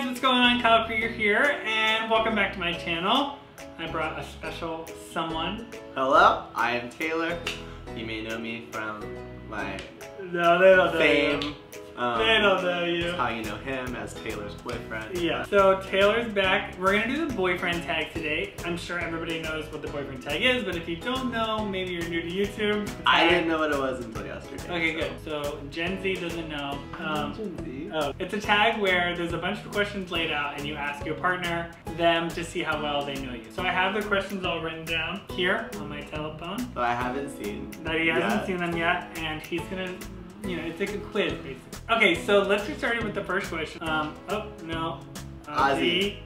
guys, what's going on? Kyle Krieger here, and welcome back to my channel. I brought a special someone. Hello, I am Taylor. You may know me from my No, don't know fame. Um, They don't know you. How you know him as Taylor's boyfriend. Yeah. So Taylor's back. We're gonna do the boyfriend tag today. I'm sure everybody knows what the boyfriend tag is, but if you don't know, maybe you're new to YouTube. I didn't know what it was until yesterday. Okay, good. So Gen Z doesn't know. Um, Oh, it's a tag where there's a bunch of questions laid out and you ask your partner them to see how well they know you. So I have the questions all written down here on my telephone But I haven't seen. that he hasn't Yeah. seen them yet and he's gonna, you know, it's like a quiz basically. Okay, so let's get started with the first question. Um, oh, no. Uh, Ozzy.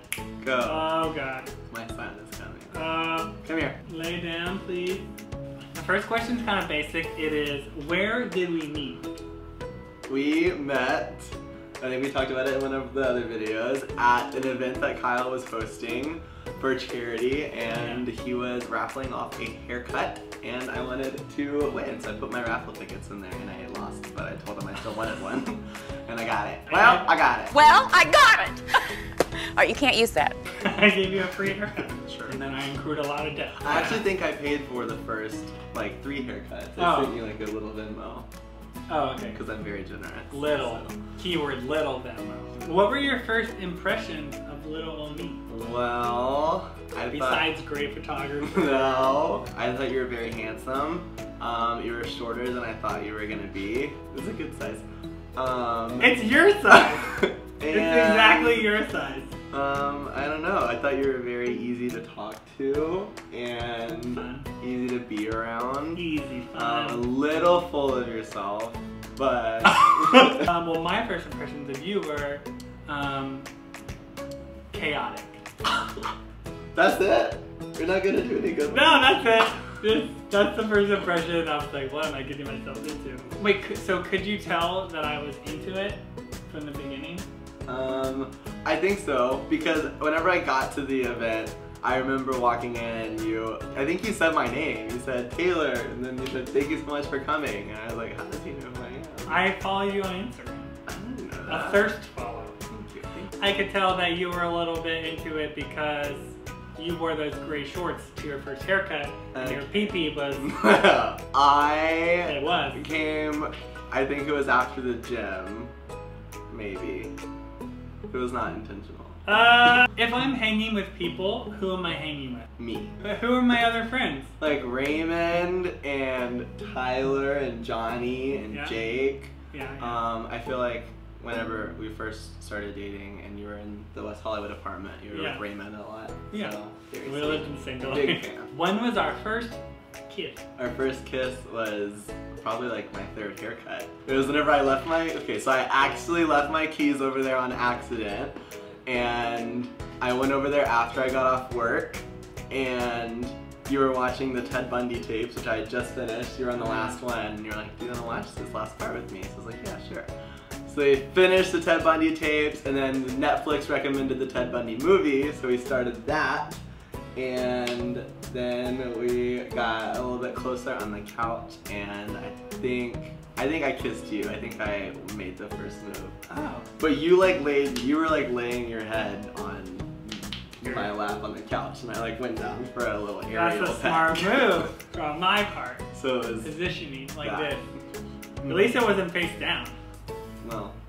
Go. Oh god. my son is coming. Uh, Come here. lay down please. The first question is kind of basic. It is, where did we meet? We met. I think we talked about it in one of the other videos at an event that Kyle was hosting for charity, and he was raffling off a haircut, and I wanted to win, so I put my raffle tickets in there, and I lost, but I told them I still wanted one, and I got it. Well, I got it. Well, I got it. All right, you can't use that. I gave you a free haircut. Sure. And then I accrued a lot of debt. I actually think I paid for the first like three haircuts. I Oh. sent you like a little Venmo Oh, okay. because I'm very generous. Little. so. Keyword little. What were your first impressions of little old me? Well, I Besides great photography. no, I thought you were very handsome. Um, you were shorter than I thought you were gonna be. It was a good size. Um, It's your size. it's exactly your size. Um, I don't know. I thought you were very easy to talk to and Fun. easy to be around. Easy Um, a little full of yourself, but um, well, my first impressions of you were um, chaotic. that's it. You're not gonna do any good. No, that's it. This, that's the first impression. I was like, what am I getting myself into? Wait, so could you tell that I was into it from the beginning? Um, I think so because whenever I got to the event, I remember walking in and you. I think you said my name. You said Taylor, and then you said thank you so much for coming. And I was like, how does he know who I am? I follow you on Instagram. I didn't know that. A thirst follow. Thank you. Thank I could tell that you were a little bit into it because you wore those gray shorts to your first haircut and your pee-pee was. I it was. came. I think it was after the gym. Maybe. It was not intentional. Uh, if I'm hanging with people, who am I hanging with? Me. Uh, Who are my other friends? Like Raymond and Tyler and Johnny and Yeah. Jake. Yeah, yeah. Um, I feel like whenever we first started dating and you were in the West Hollywood apartment, you were Yeah. with Raymond a lot. Yeah. So, we lived in the same Big fan. When was our first kiss? Our first kiss was probably like my third haircut. It was whenever I left my, okay, so I actually left my keys over there on accident and I went over there after I got off work and you were watching the Ted Bundy tapes, which I had just finished. You were on the last mm-hmm. one and you were like, do you want to watch this last part with me? So I was like, yeah, sure. So we finished the Ted Bundy tapes and then Netflix recommended the Ted Bundy movie, so we started that. And then we got a little bit closer on the couch and I think I think I kissed you. I think I made the first move. Oh. But you like laid you were like laying your head on my lap on the couch and I like went down for a little aerial That's a smart move from my part. So it was Positioning like Yeah. this. Mm-hmm. At least it wasn't face down. well.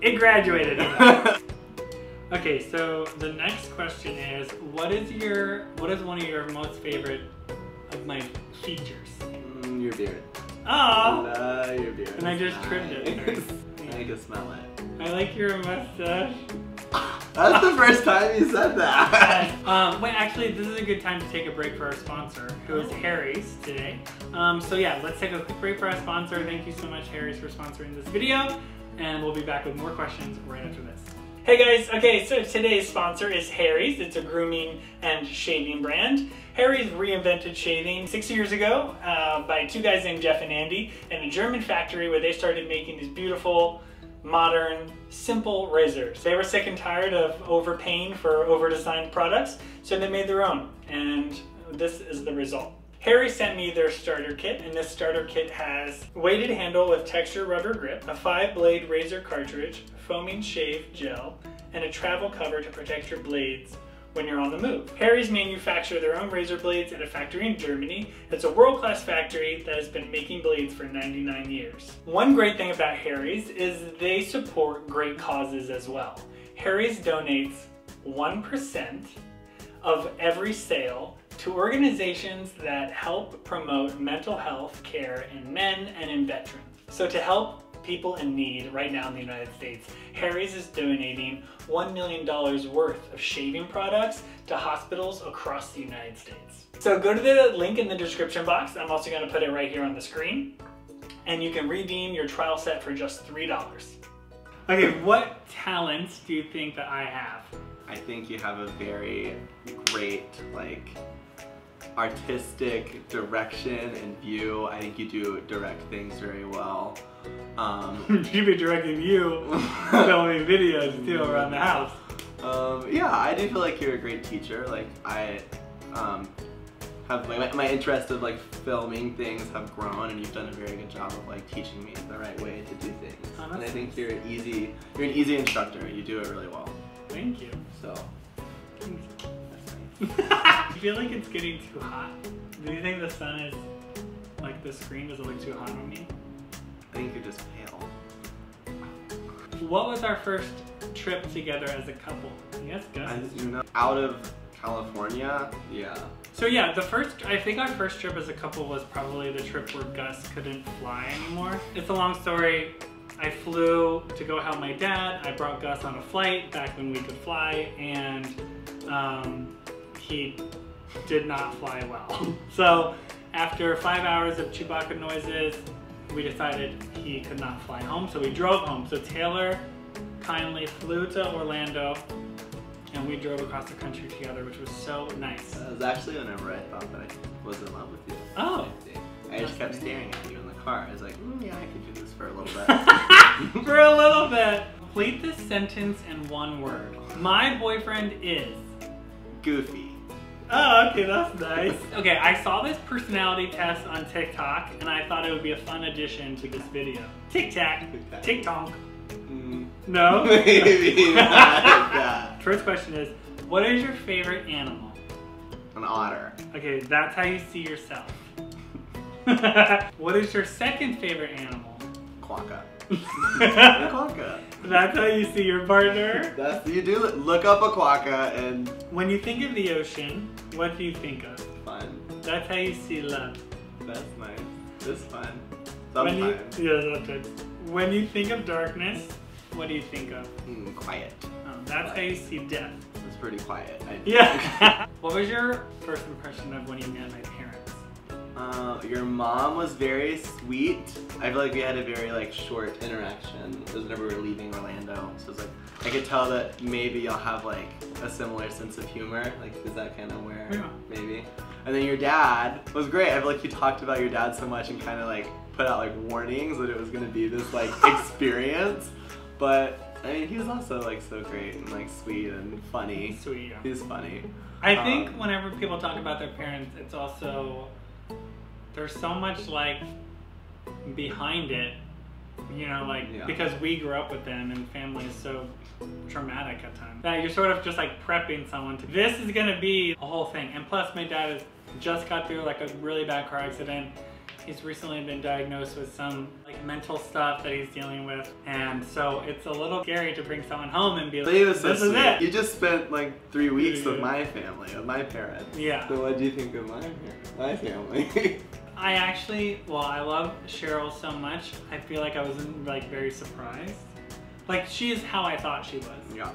it graduated. okay, so the next question is, what is your, what is one of your most favorite of my features? Mm, your beard. Oh, Uh, your beard. And I just trimmed it nice. first. I can smell it. I like your mustache. That's the first time you said that. um, wait, actually, this is a good time to take a break for our sponsor, who is Harry's today. Um, so yeah, let's take a quick break for our sponsor. Thank you so much, Harry's, for sponsoring this video, and we'll be back with more questions right after this. Hey guys, okay, so today's sponsor is Harry's. It's a grooming and shaving brand. Harry's reinvented shaving six years ago uh, by two guys named Jeff and Andy in a German factory where they started making these beautiful, modern, simple razors. They were sick and tired of overpaying for over-designed products, so they made their own, and this is the result. Harry sent me their starter kit, and this starter kit has weighted handle with texture rubber grip, a five blade razor cartridge, foaming shave gel, and a travel cover to protect your blades when you're on the move. Harry's manufacture their own razor blades at a factory in Germany. It's a world-class factory that has been making blades for 99 years. One great thing about Harry's is they support great causes as well. Harry's donates 1% of every sale to organizations that help promote mental health care in men and in veterans. So to help people in need right now in the United States, Harry's is donating $1 million worth of shaving products to hospitals across the United States. So go to the link in the description box. I'm also gonna put it right here on the screen. And you can redeem your trial set for just $3. Okay, what talents do you think that I have? I think you have a very great, like, artistic direction and view. I think you do direct things very well. Um, She'd be directing you filming videos too around the house. Um, yeah, I do feel like you're a great teacher. Like I um, have my, my interest of like filming things have grown, and you've done a very good job of like teaching me the right way to do things. Oh, and I think you're an easy, you're an easy instructor. You do it really well. Thank you. So I feel like it's getting too hot. Do you think the sun is like the screen does it look too hot on me? I think you're just pale. What was our first trip together as a couple? Yes, Gus. You know, out of California, yeah. So yeah, the first I think our first trip as a couple was probably the trip where Gus couldn't fly anymore. It's a long story. I flew to go help my dad. I brought Gus on a flight back when we could fly, and um, he did not fly well. So after five hours of Chewbacca noises, we decided he could not fly home. So we drove home. So Taylor kindly flew to Orlando, and we drove across the country together, which was so nice. That was actually whenever I thought that I was in love with you. Oh. I. I just kept staring at you in the car. I was like, mm, yeah, I could do this for a little bit. For a little bit. Complete this sentence in one word. My boyfriend is. Goofy. Oh, okay, that's nice. Okay, I saw this personality test on TikTok and I thought it would be a fun addition to this video. Tic tac, Tic-tac. tick tonk. Mm, No? maybe not. First question is What is your favorite animal? An otter. Okay, that's how you see yourself. what is your second favorite animal? Quokka. Quokka. That's how you see your partner? That's you do look up a quokka and When you think of the ocean, what do you think of? fun. That's how you see love. That's nice. It's fun. When you, Sometimes. yeah, that's it. When you think of darkness, what do you think of? Mm, quiet. Oh, that's how you see death. It's pretty quiet. I think. Yeah. what was your first impression of when you met my parents? Uh, your mom was very sweet. I feel like we had a very like short interaction. It was whenever we were leaving Orlando. So it's like I could tell that maybe y'all have like a similar sense of humor. Like is that kind of where Yeah. maybe? And then your dad was great. I feel like you talked about your dad so much and kind of like put out like warnings that it was gonna be this like experience. But I mean, he was also like so great and like sweet and funny. Sweet. Yeah. He was funny. I think Um, whenever people talk about their parents, it's also there's so much like behind it, you know, like Yeah. because we grew up with them and family is so traumatic at times that you're sort of just like prepping someone to this is gonna be a whole thing. And plus, my dad has just got through like a really bad car accident. He's recently been diagnosed with some like mental stuff that he's dealing with, and so it's a little scary to bring someone home and be like, But he was so "This is it." You just spent like three weeks with my family, with my parents. Yeah. So what do you think of my parents, my family? I actually, well, I love Cheryl so much. I feel like I wasn't like very surprised. Like she is how I thought she was. yeah.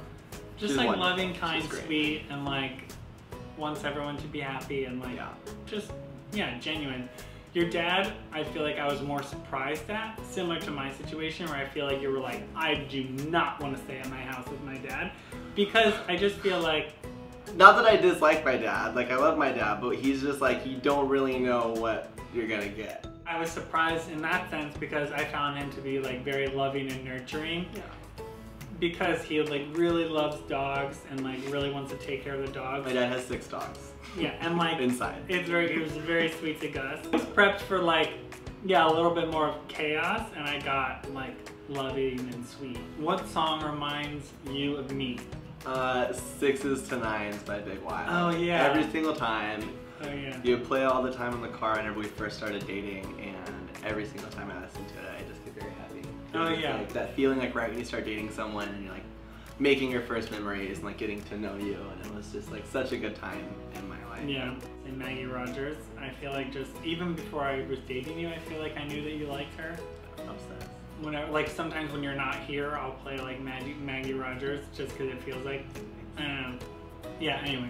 Just She's like wonderful. loving, kind, sweet, and like wants everyone to be happy and like Yeah. just yeah, genuine. Your dad, I feel like I was more surprised at, similar to my situation where I feel like you were like, I do not want to stay at my house with my dad. Because I just feel like Not that I dislike my dad. Like I love my dad, but he's just like you don't really know what you're gonna get. I was surprised in that sense because I found him to be like very loving and nurturing. Yeah. because he like really loves dogs and like really wants to take care of the dogs. My dad has six dogs Yeah, and like inside. it's very it was very sweet to Gus. I was prepped for like yeah, a little bit more of chaos and I got like loving and sweet. What song reminds you of me? Uh, sixes to nines by Big Wild. Oh, yeah. Every single time. Oh yeah. You would play all the time in the car whenever we first started dating, and every single time I listen to it, I just get very happy. Oh, yeah. Like that feeling like right when you start dating someone and you're like making your first memories and like getting to know you, and it was just like such a good time in my life. Yeah, and Maggie Rogers. I feel like just even before I was dating you, I feel like I knew that you liked her. Obsessed. Whenever, like sometimes when you're not here, I'll play like Maggie Maggie Rogers just because it feels like I don't know. Yeah. Anyway,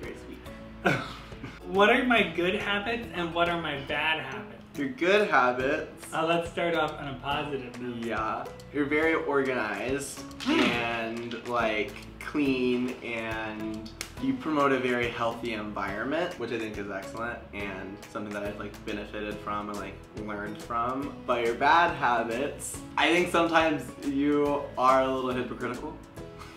Very sweet. what are my good habits and what are my bad habits? Your good habits. Uh, let's start off on a positive note. Yeah, you're very organized and like clean and you promote a very healthy environment, which I think is excellent and something that I've like benefited from and like learned from. But your bad habits, I think sometimes you are a little hypocritical.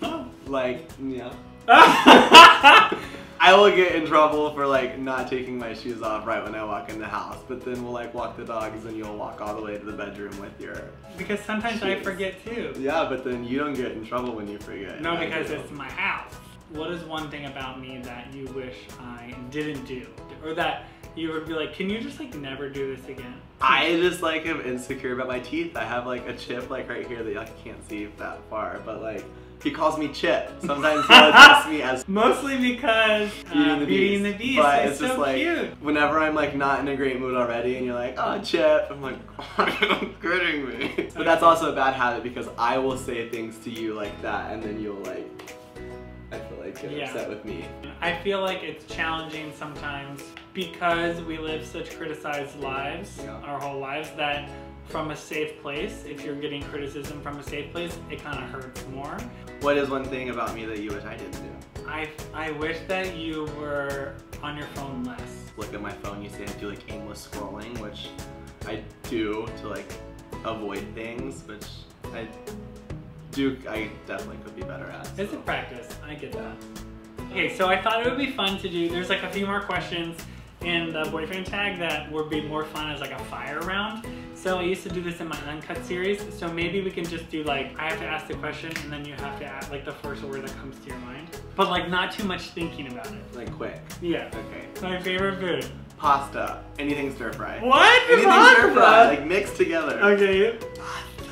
like, yeah. I will get in trouble for like not taking my shoes off right when I walk in the house, but then we'll like walk the dogs and you'll walk all the way to the bedroom with your because sometimes I forget too. yeah, but then you don't get in trouble when you forget. No, because it's my house. What is one thing about me that you wish I didn't do, or that you would be like, can you just like never do this again? I just like am insecure about my teeth. I have like a chip like right here that I can't see that far, but like he calls me Chip. Sometimes he'll address me as Mostly because uh, Beauty and the Beauty Beast. and the Beast But it's so just like cute. whenever I'm like not in a great mood already, and you're like, "Oh, Chip," I'm like, "Are you kidding me?" But that's also a bad habit because I will say things to you like that, and then you'll like, I feel like get Yeah. upset with me. I feel like it's challenging sometimes because we live such criticized lives, Yeah. our whole lives, that from a safe place, if you're getting criticism from a safe place, it kind of hurts more. What is one thing about me that you wish I didn't do? I, I wish that you were on your phone less. Look at my phone. You say I do like aimless scrolling, which I do to like avoid things, which I do. I definitely could be better at. It's a practice. I get that. Okay, so I thought it would be fun to do. There's like a few more questions in the boyfriend tag that would be more fun as like a fire round. So I used to do this in my uncut series. So maybe we can just do like I have to ask the question and then you have to add like the first word that comes to your mind, but like not too much thinking about it. Like quick. Yeah. Okay. My favorite food. Pasta. Anything stir fry. What? Anything Pasta? stir fry. Like mixed together. Okay.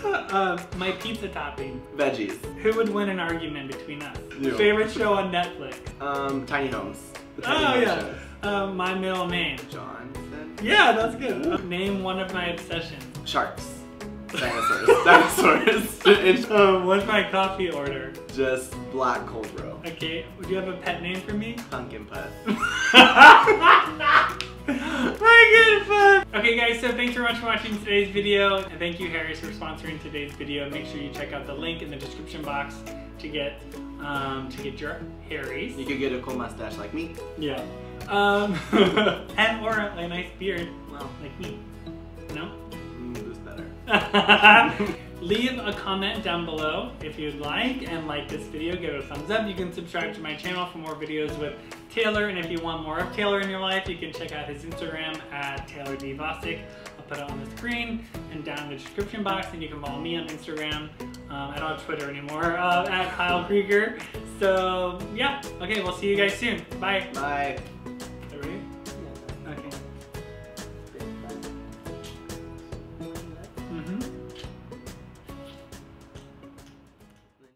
Um, my pizza topping. Veggies. Who would win an argument between us? You. Favorite show on Netflix? Um, tiny homes. Tiny Oh home yeah. Um, my middle name. Johnson. Yeah, that's good. Uh, name one of my obsessions. Sharks. Dinosaurs. Dinosaurs. Um, what's my coffee order? Just black cold brew. Okay, do you have a pet name for me? Pumpkin putt. My. Okay guys, so thanks very much for watching today's video. And thank you Harry's for sponsoring today's video. Make sure you check out the link in the description box to get um, to get your Harry's. You could get a cool mustache like me. Yeah. Um, and or a nice beard. Well, like me. No? Mm, this better. Leave a comment down below if you'd like and like this video, give it a thumbs up. You can subscribe to my channel for more videos with Taylor and if you want more of Taylor in your life, you can check out his Instagram at Taylor D. Vasek. I'll put it on the screen and down in the description box and you can follow me on Instagram. Um, I don't have Twitter anymore, uh, at Kyle Krieger. So yeah, okay, we'll see you guys soon. Bye. Bye.